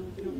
no, no.